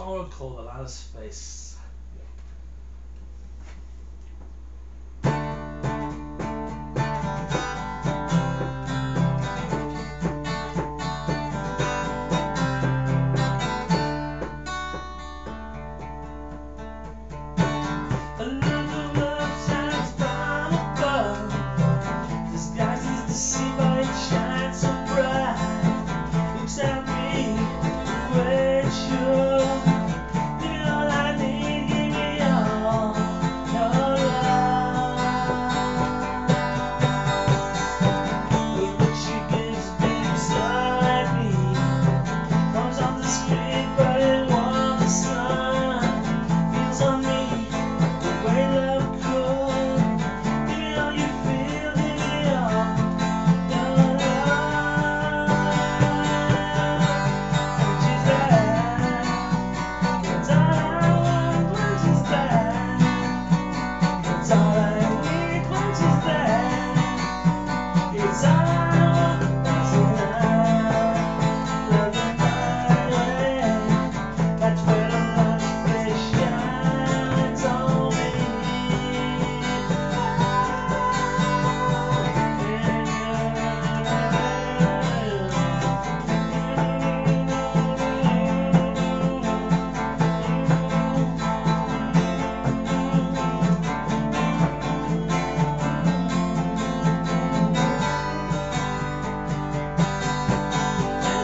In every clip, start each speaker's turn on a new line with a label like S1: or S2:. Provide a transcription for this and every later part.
S1: tower called Alanis Face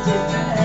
S1: different